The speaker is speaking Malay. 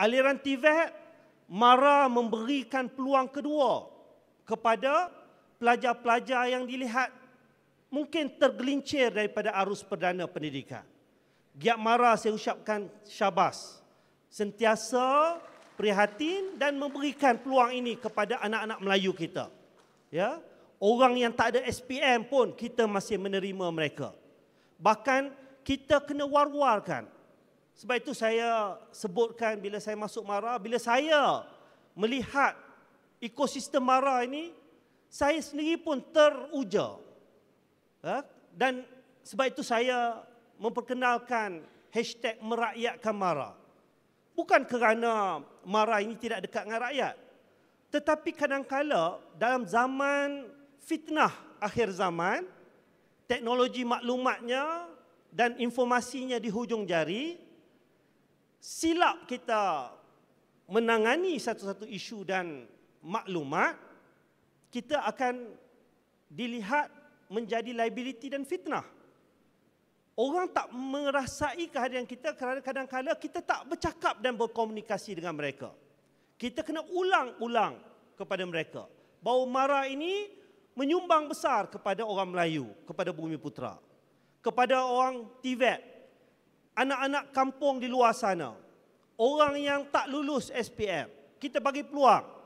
aliran TVET mara memberikan peluang kedua kepada pelajar-pelajar yang dilihat mungkin tergelincir daripada arus perdana pendidikan. Giat Mara saya ucapkan syabas. Sentiasa prihatin dan memberikan peluang ini kepada anak-anak Melayu kita. Ya, orang yang tak ada SPM pun kita masih menerima mereka. Bahkan kita kena war-warkan sebab itu saya sebutkan bila saya masuk Mara, bila saya melihat ekosistem Mara ini, saya sendiri pun teruja. Ha? Dan sebab itu saya memperkenalkan hashtag merakyatkan Mara. Bukan kerana Mara ini tidak dekat dengan rakyat. Tetapi kadang-kala dalam zaman fitnah akhir zaman, teknologi maklumatnya dan informasinya di hujung jari, silap kita menangani satu-satu isu dan maklumat, kita akan dilihat menjadi liability dan fitnah. Orang tak merasai kehadiran kita kerana kadang-kadang kita tak bercakap dan berkomunikasi dengan mereka. Kita kena ulang-ulang kepada mereka bahawa Mara ini menyumbang besar kepada orang Melayu, kepada Bumi Putra, kepada orang Tibet, anak-anak kampung di luar sana, orang yang tak lulus SPM, kita bagi peluang